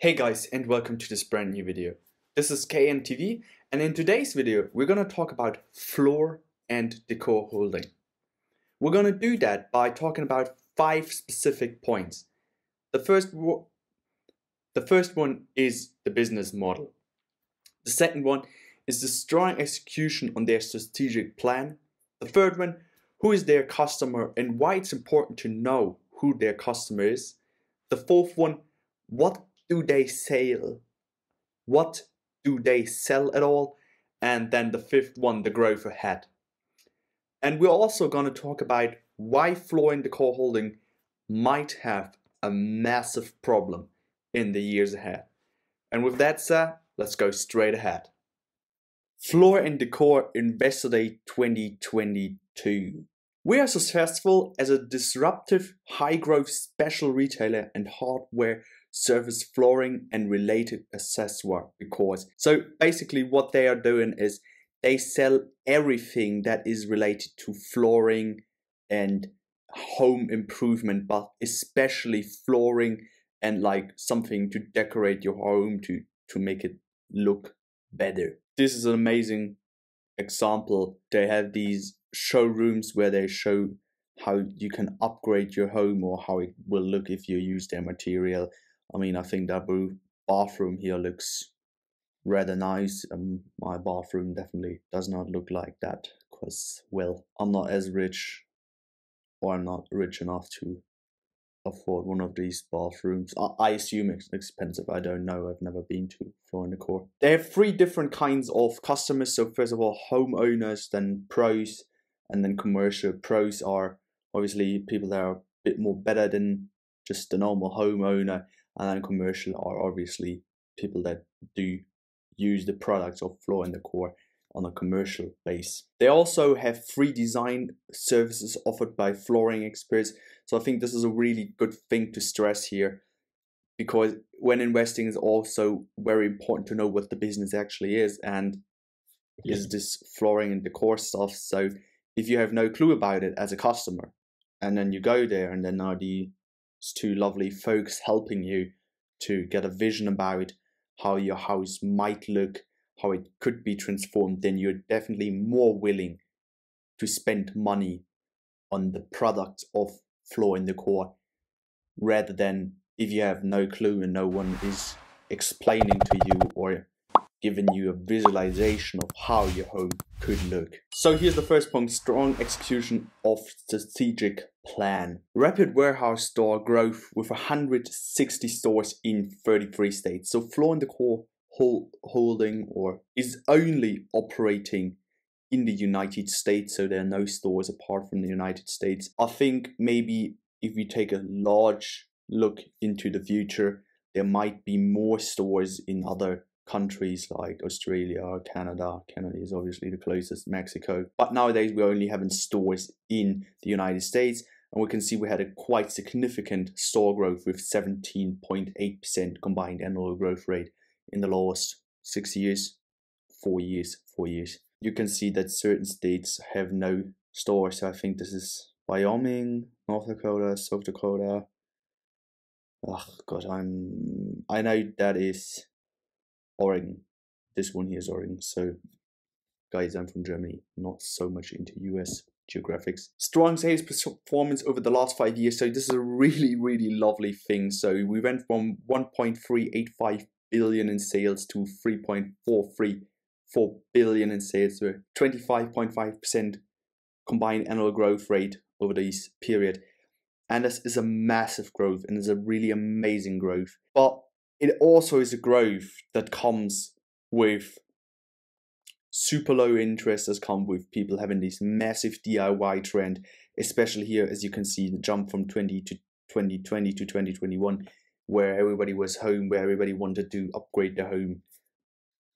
Hey guys and welcome to this brand new video. This is KNTV and in today's video we're going to talk about floor and decor holding. We're going to do that by talking about five specific points. The first, the first one is the business model. The second one is the strong execution on their strategic plan. The third one, who is their customer and why it's important to know who their customer is. The fourth one, what do they sell? What do they sell at all? And then the fifth one, the growth ahead. And we're also going to talk about why Floor & Decor Holding might have a massive problem in the years ahead. And with that said, let's go straight ahead. Floor & Decor Investor Day 2022. We are successful as a disruptive, high growth special retailer and hardware service flooring and related accessoire because so basically what they are doing is they sell everything that is related to flooring and home improvement but especially flooring and like something to decorate your home to to make it look better. This is an amazing example. They have these showrooms where they show how you can upgrade your home or how it will look if you use their material I mean, I think that bathroom here looks rather nice. Um, my bathroom definitely does not look like that because, well, I'm not as rich or I'm not rich enough to afford one of these bathrooms. I, I assume it's expensive. I don't know. I've never been to Floor & Decor. They have three different kinds of customers. So first of all, homeowners, then pros, and then commercial. Pros are obviously people that are a bit more better than just the normal homeowner and then commercial are obviously people that do use the products of Floor & Decor on a commercial base. They also have free design services offered by flooring experts. So I think this is a really good thing to stress here because when investing is also very important to know what the business actually is and is this flooring and decor stuff. So if you have no clue about it as a customer and then you go there and then are the two lovely folks helping you to get a vision about how your house might look, how it could be transformed, then you're definitely more willing to spend money on the product of Floor & Decor rather than if you have no clue and no one is explaining to you or giving you a visualization of how your home could look. So here's the first point, strong execution of strategic plan. Rapid warehouse store growth with 160 stores in 33 states. So Floor in & Decor holding or is only operating in the United States, so there are no stores apart from the United States. I think maybe if we take a large look into the future, there might be more stores in other countries like Australia, Canada. Canada is obviously the closest, Mexico. But nowadays we're only having stores in the United States. And we can see we had a quite significant store growth with 17.8% combined annual growth rate in the last six years, four years, four years. You can see that certain states have no stores. So I think this is Wyoming, North Dakota, South Dakota. Oh God, I'm. I know that is Oregon. This one here is Oregon. So, guys, I'm from Germany, not so much into US geographics. Strong sales performance over the last five years. So this is a really, really lovely thing. So we went from 1.385 billion in sales to 3.434 billion in sales, so 25.5% combined annual growth rate over this period. And this is a massive growth and is a really amazing growth. But it also is a growth that comes with super low interest has come with people having this massive DIY trend, especially here, as you can see, the jump from 20 to 2020 to 2021, where everybody was home, where everybody wanted to upgrade their home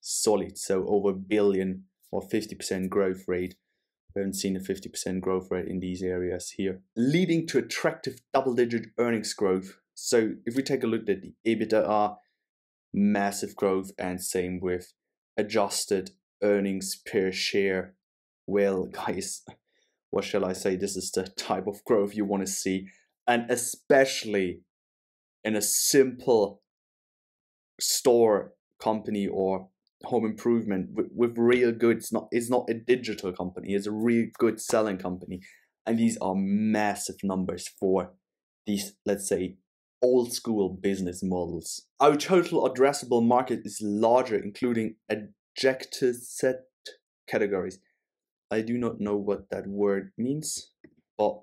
solid. So over a billion or 50% growth rate. We haven't seen a 50% growth rate in these areas here, leading to attractive double digit earnings growth so if we take a look at the EBITDA, massive growth, and same with adjusted earnings per share. Well, guys, what shall I say? This is the type of growth you want to see, and especially in a simple store company or home improvement with, with real goods. Not it's not a digital company. It's a real good selling company, and these are massive numbers for these. Let's say old school business models. Our total addressable market is larger, including adjective set categories. I do not know what that word means, but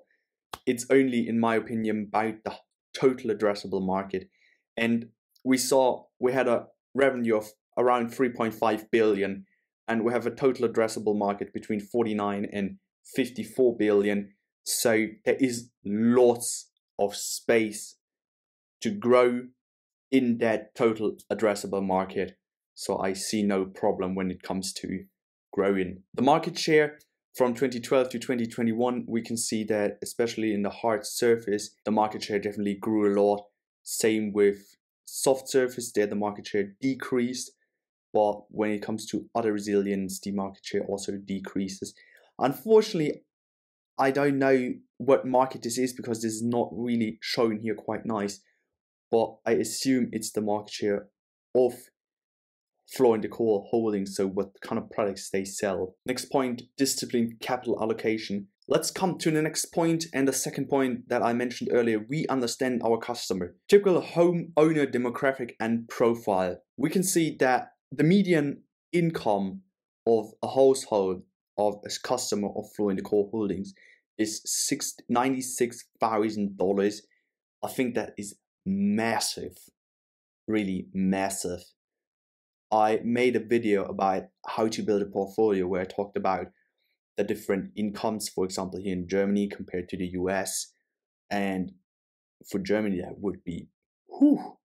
it's only, in my opinion, about the total addressable market. And we saw we had a revenue of around 3.5 billion, and we have a total addressable market between 49 and 54 billion. So there is lots of space to grow in that total addressable market. So I see no problem when it comes to growing. The market share from 2012 to 2021, we can see that especially in the hard surface, the market share definitely grew a lot. Same with soft surface, there the market share decreased. But when it comes to other resilience, the market share also decreases. Unfortunately, I don't know what market this is because this is not really shown here quite nice but I assume it's the market share of Floor & Decor Holdings, so what kind of products they sell. Next point, disciplined capital allocation. Let's come to the next point and the second point that I mentioned earlier. We understand our customer. Typical home owner demographic and profile. We can see that the median income of a household of a customer of Floor & Decor Holdings is six ninety six thousand dollars. I think that is massive, really massive. I made a video about how to build a portfolio where I talked about the different incomes, for example, here in Germany compared to the US. And for Germany, that would be whew,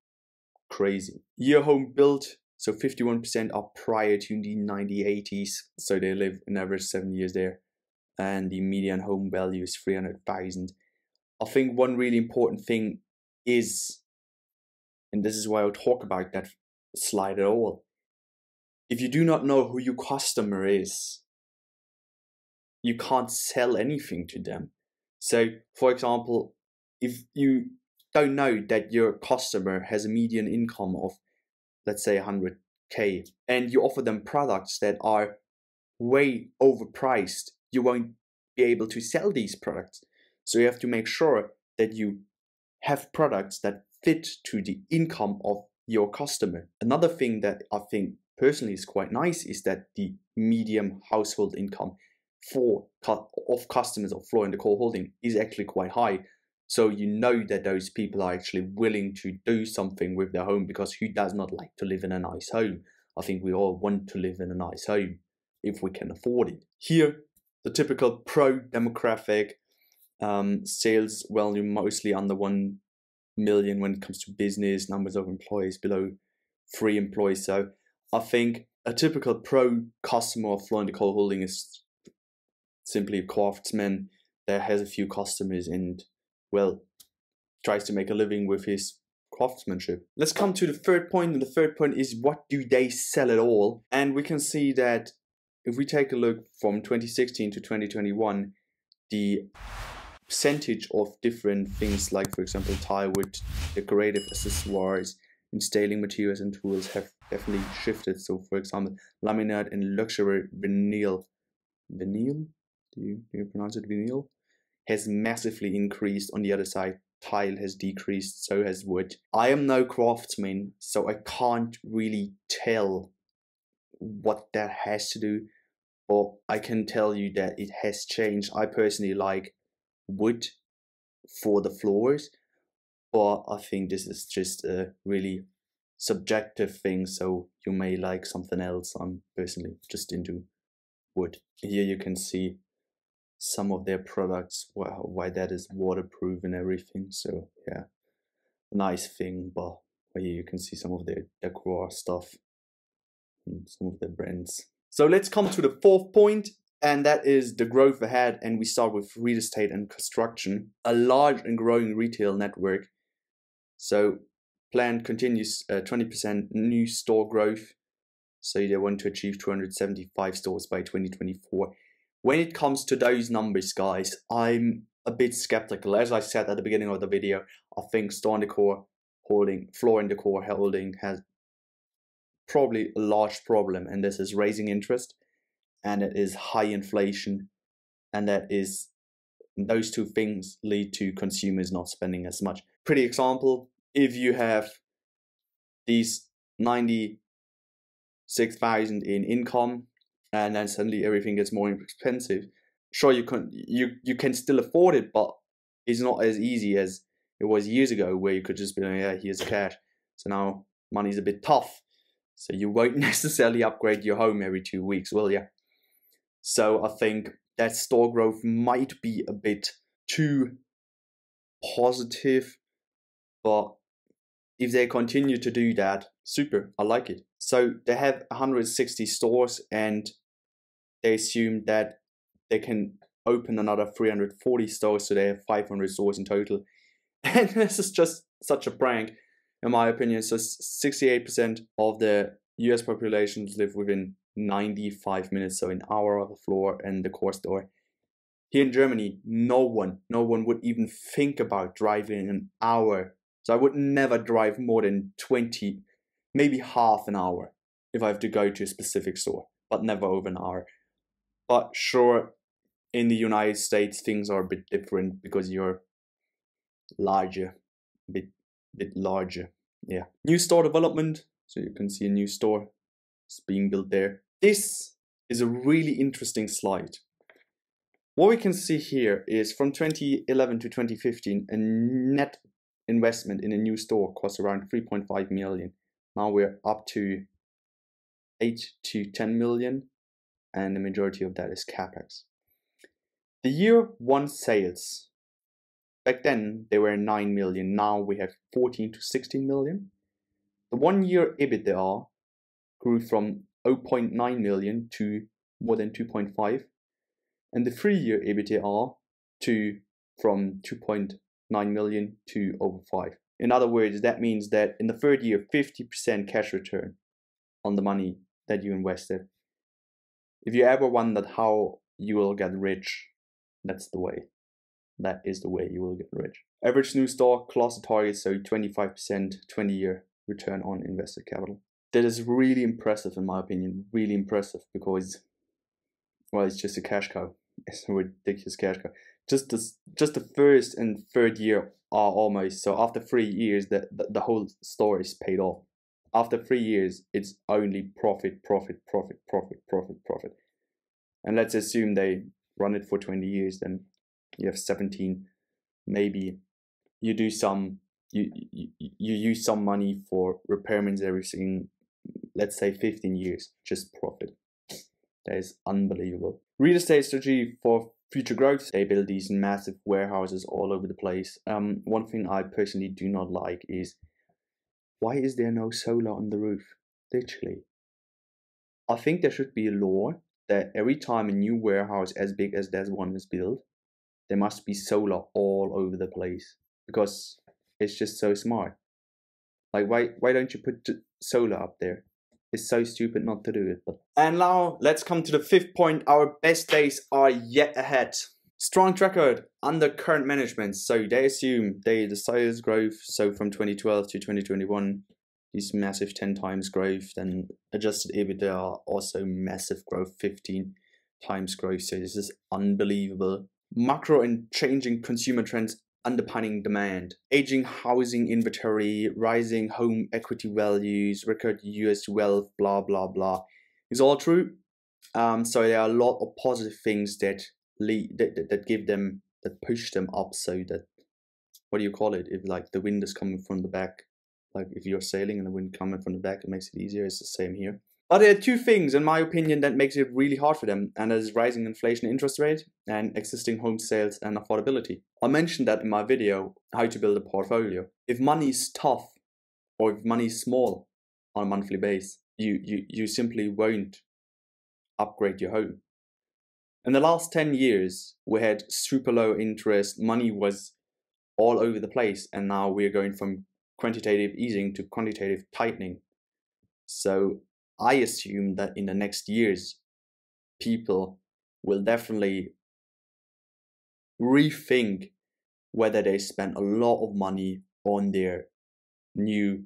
crazy. Year home built, so 51% are prior to the 1980s, so they live an average seven years there. And the median home value is 300,000. I think one really important thing is, and this is why I'll talk about that slide at all. If you do not know who your customer is, you can't sell anything to them. So, for example, if you don't know that your customer has a median income of, let's say, 100k, and you offer them products that are way overpriced, you won't be able to sell these products. So, you have to make sure that you have products that fit to the income of your customer. Another thing that I think personally is quite nice is that the medium household income for of customers of Floor & Decor Holding is actually quite high. So you know that those people are actually willing to do something with their home because who does not like to live in a nice home? I think we all want to live in a nice home if we can afford it. Here, the typical pro demographic um, sales value mostly under 1 million when it comes to business, numbers of employees below three employees. So I think a typical pro customer of Floor & Decor Holding is simply a craftsman that has a few customers and, well, tries to make a living with his craftsmanship. Let's come to the third point, and the third point is what do they sell at all? And we can see that if we take a look from 2016 to 2021, the percentage of different things like for example tile wood, decorative accessories, installing materials and tools have definitely shifted. So for example, laminate and luxury vinyl, vinyl, do you, do you pronounce it vinyl? Has massively increased. On the other side, tile has decreased, so has wood. I am no craftsman, so I can't really tell what that has to do, but I can tell you that it has changed. I personally like wood for the floors, but I think this is just a really subjective thing. So you may like something else. I'm personally just into wood. Here you can see some of their products, why that is waterproof and everything. So yeah, nice thing. But here you can see some of their decor stuff and some of their brands. So let's come to the fourth point and that is the growth ahead. And we start with real estate and construction, a large and growing retail network. So, plan continues uh, 20% new store growth. So, they want to achieve 275 stores by 2024. When it comes to those numbers, guys, I'm a bit skeptical. As I said at the beginning of the video, I think Store Decor holding, Floor & Decor holding has probably a large problem, and this is raising interest, and it is high inflation, and that is those two things lead to consumers not spending as much. Pretty example: if you have these ninety six thousand in income, and then suddenly everything gets more expensive. Sure, you can you you can still afford it, but it's not as easy as it was years ago, where you could just be like, yeah, here's cash. So now money's a bit tough, so you won't necessarily upgrade your home every two weeks, will you? So I think that store growth might be a bit too positive, but if they continue to do that, super, I like it. So they have 160 stores and they assume that they can open another 340 stores, so they have 500 stores in total. And this is just such a prank, in my opinion. So 68% of the US population live within 95 minutes, so an hour of the Floor and Decor store. Here in Germany, no one, no one would even think about driving an hour. So I would never drive more than 20, maybe half an hour if I have to go to a specific store, but never over an hour. But sure, in the United States, things are a bit different because you're larger, bit, bit larger. Yeah. New store development. So you can see a new store being built there. This is a really interesting slide. What we can see here is from 2011 to 2015, a net investment in a new store cost around 3.5 million. Now we're up to 8 to 10 million, and the majority of that is capex. The year one sales back then they were 9 million, now we have 14 to 16 million. The one year EBITDA grew from 0.9 million to more than 2.5, and the three year EBITDA to from 2.9 million to over 5. In other words, that means that in the third year, 50% cash return on the money that you invested. If you ever wondered how you will get rich, that's the way. That is the way you will get rich. Average new store cluster target, so 25% 20 year return on invested capital. That is really impressive in my opinion, really impressive because, well, it's just a cash cow. It's a ridiculous cash cow. Just the, just the first and third year are almost, so after three years, the, the, the whole store is paid off after three years, it's only profit, profit, profit, profit, profit, profit. And let's assume they run it for 20 years, then you have 17. Maybe you do some, you, you, you use some money for repairments, everything, let's say 15 years, just profit. That is unbelievable. Real estate strategy for future growth. They build these massive warehouses all over the place. Um, one thing I personally do not like is why is there no solar on the roof? Literally. I think there should be a law that every time a new warehouse as big as that one is built, there must be solar all over the place because it's just so smart. Like why why don't you put solar up there? It's so stupid not to do it. But and now let's come to the fifth point. Our best days are yet ahead. Strong track record under current management. So they assume they the sales growth. So from 2012 to 2021, this massive 10 times growth. Then adjusted EBITDA also massive growth, 15 times growth. So this is unbelievable. Macro and changing consumer trends underpinning demand, aging housing inventory, rising home equity values, record US wealth, blah blah blah, is all true. Um, so there are a lot of positive things that lead that, that, that give them that push them up so that what do you call it? If like the wind is coming from the back like if you're sailing and the wind coming from the back it makes it easier. It's the same here. But there are two things in my opinion that makes it really hard for them and that is rising inflation interest rate and existing home sales and affordability. I mentioned that in my video how to build a portfolio. If money is tough or if money is small on a monthly base you you you simply won't upgrade your home. In the last 10 years, we had super low interest, money was all over the place, and now we're going from quantitative easing to quantitative tightening. So I assume that in the next years, people will definitely rethink whether they spend a lot of money on their new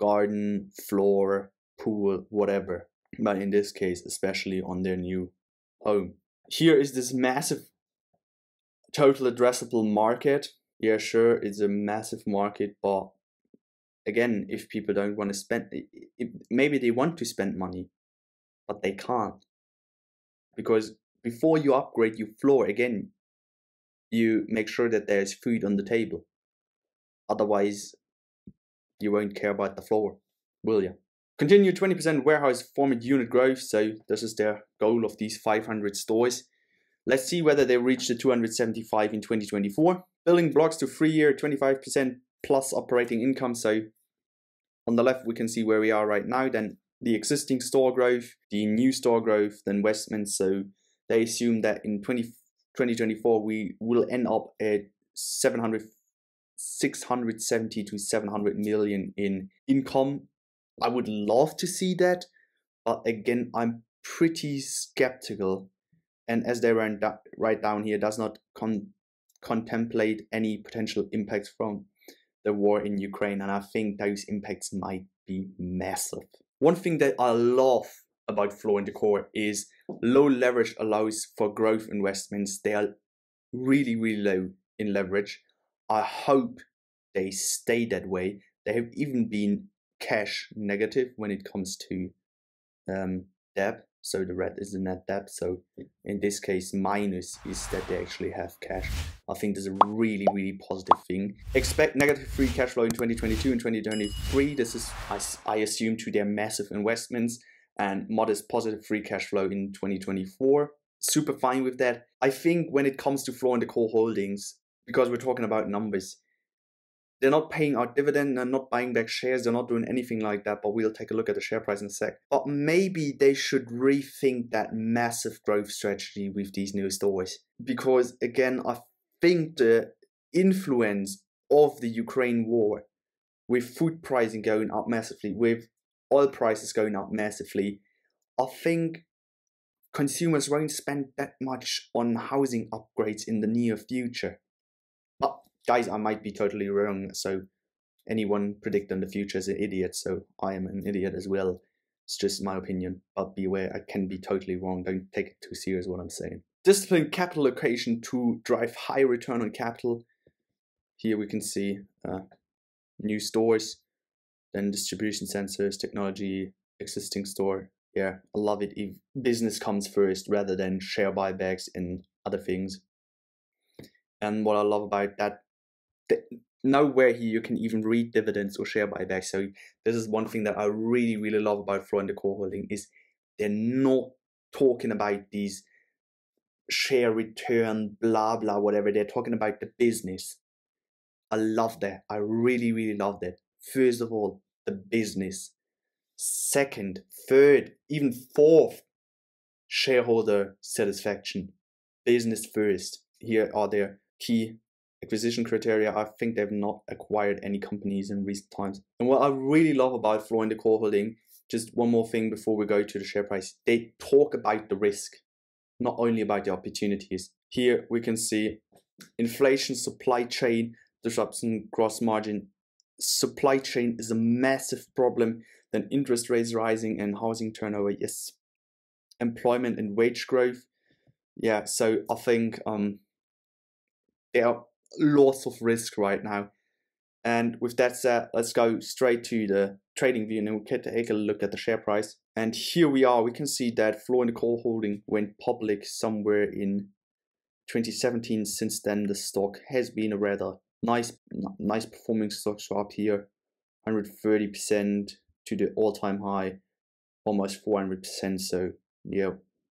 garden, floor, pool, whatever. But in this case, especially on their new home. Here is this massive total addressable market. Yeah, sure, it's a massive market, but again, if people don't want to spend, maybe they want to spend money, but they can't. Because before you upgrade your floor, again, you make sure that there's food on the table. Otherwise, you won't care about the floor, will you? Continue 20% warehouse format unit growth. So this is their goal of these 500 stores. Let's see whether they reach the 275 in 2024. Building blocks to three year 25% plus operating income. So on the left, we can see where we are right now. Then the existing store growth, the new store growth, the investments. So they assume that in 20, 2024, we will end up at 700, 670 to 700 million in income. I would love to see that, but again, I'm pretty skeptical. And as they da- right down here, does not con- contemplate any potential impacts from the war in Ukraine, and I think those impacts might be massive. One thing that I love about Floor and Decor is low leverage allows for growth investments. They are really, really low in leverage. I hope they stay that way. They have even been cash negative when it comes to um, debt. So the red is the net debt. So in this case, minus is that they actually have cash. I think this is a really, really positive thing. Expect negative free cash flow in 2022 and 2023. This is, I, I assume, to their massive investments and modest positive free cash flow in 2024. Super fine with that. I think when it comes to Floor and Decor holdings, because we're talking about numbers, they're not paying out dividend, they're not buying back shares, they're not doing anything like that, but we'll take a look at the share price in a sec. But maybe they should rethink that massive growth strategy with these new stores. Because again, I think the influence of the Ukraine war with food pricing going up massively, with oil prices going up massively, I think consumers won't spend that much on housing upgrades in the near future. But guys, I might be totally wrong. So anyone predicting the future is an idiot. So I am an idiot as well. It's just my opinion, but beware, I can be totally wrong. Don't take it too serious what I'm saying. Disciplined capital allocation to drive high return on capital. Here we can see uh, new stores, then distribution centers, technology, existing store. Yeah, I love it if business comes first rather than share buybacks and other things. And what I love about that, nowhere here you can even read dividends or share buybacks. So this is one thing that I really, really love about Floor and Decor Holding is they're not talking about these share return, blah blah, whatever. They're talking about the business. I love that. I really, really love that. First of all, the business. Second, third, even fourth, shareholder satisfaction. Business first. Here are their key acquisition criteria. I think they've not acquired any companies in recent times. And what I really love about Floor and Decor Holding, just one more thing before we go to the share price, they talk about the risk, not only about the opportunities. Here we can see inflation, supply chain, disruption, gross margin. Supply chain is a massive problem. Then interest rates rising and housing turnover. Yes, employment and wage growth. Yeah, so I think um, there are lots of risk right now. And with that said, let's go straight to the trading view and we can take a look at the share price. And here we are, we can see that Floor and Decor Holding went public somewhere in 2017. Since then, the stock has been a rather nice, nice performing stock. Up here, 130% to the all-time high, almost 400%. So yeah,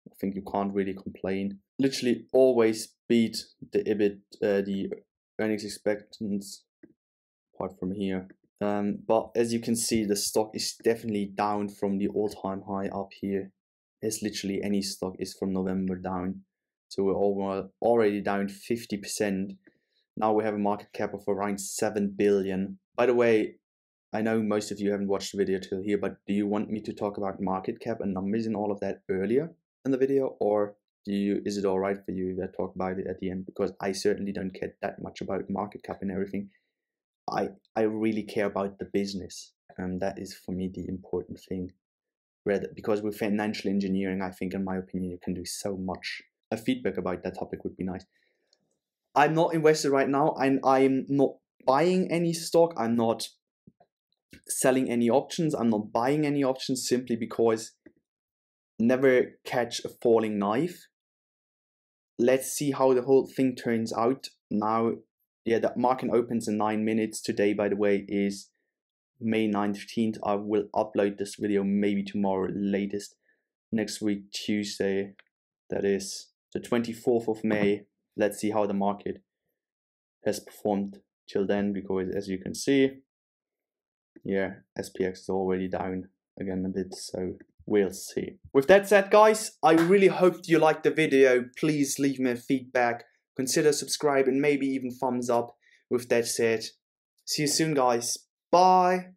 I think you can't really complain. Literally always beat the EBIT, uh, the earnings expectations apart from here. Um, but as you can see, the stock is definitely down from the all-time high up here. As literally any stock is from November down. So we're already down 50%. Now we have a market cap of around 7 billion. By the way, I know most of you haven't watched the video till here, but do you want me to talk about market cap and numbers and all of that earlier in the video? Or do you is it all right for you if I talk about it at the end? Because I certainly don't care that much about market cap and everything. I I really care about the business, and that is for me the important thing. Rather, because with financial engineering, I think, in my opinion, you can do so much. A feedback about that topic would be nice. I'm not invested right now, and I'm not buying any stock. I'm not selling any options. I'm not buying any options simply because never catch a falling knife. Let's see how the whole thing turns out. Now, yeah, the market opens in nine minutes. Today, by the way, is May 19th. I will upload this video maybe tomorrow, latest next week, Tuesday. That is the 24th of May. Let's see how the market has performed till then because as you can see, yeah, SPX is already down again a bit, so we'll see. With that said, guys, I really hope you liked the video. Please leave me feedback, consider subscribing, maybe even thumbs up. With that said, see you soon, guys. Bye.